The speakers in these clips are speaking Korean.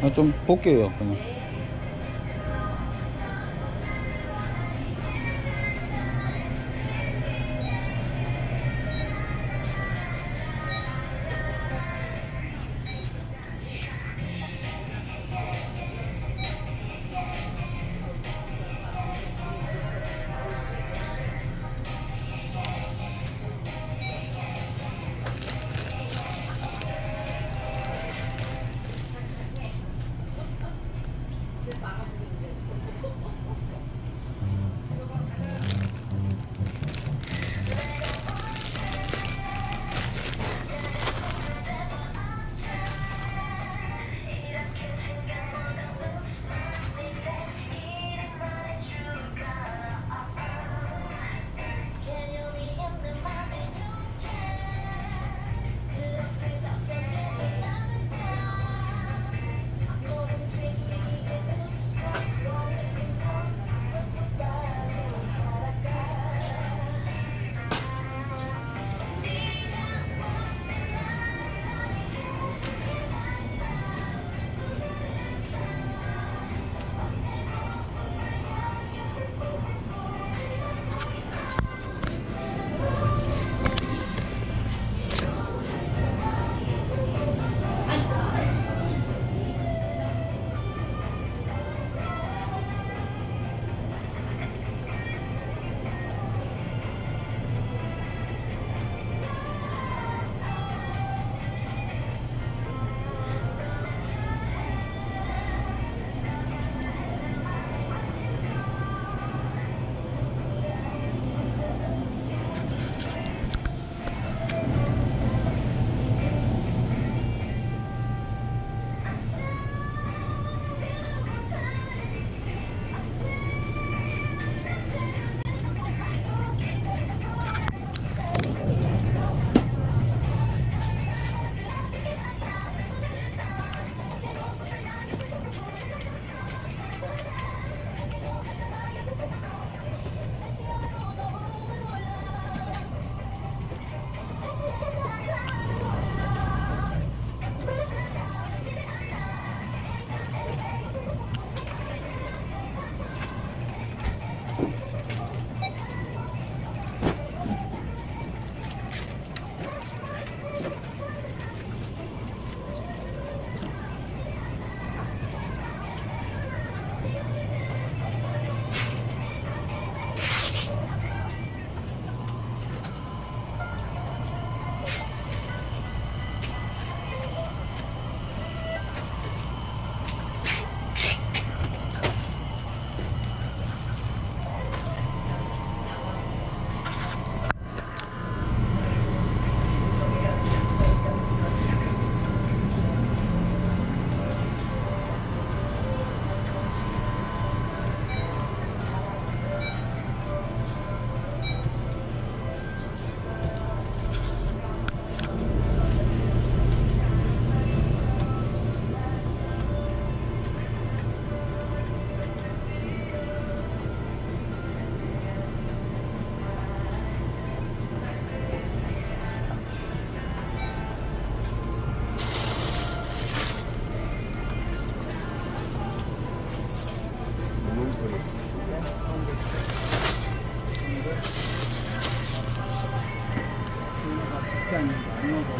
아, 좀 볼게요. 그냥. ありがとう。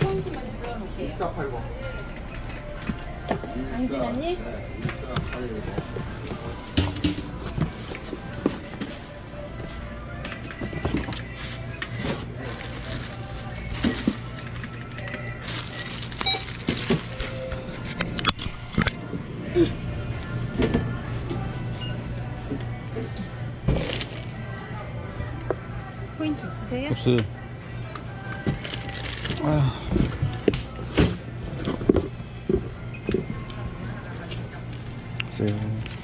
포인트만 눌러놓을게요 1480. 안진아님? 네, 1480. 포인트 있으세요? 없어요. true.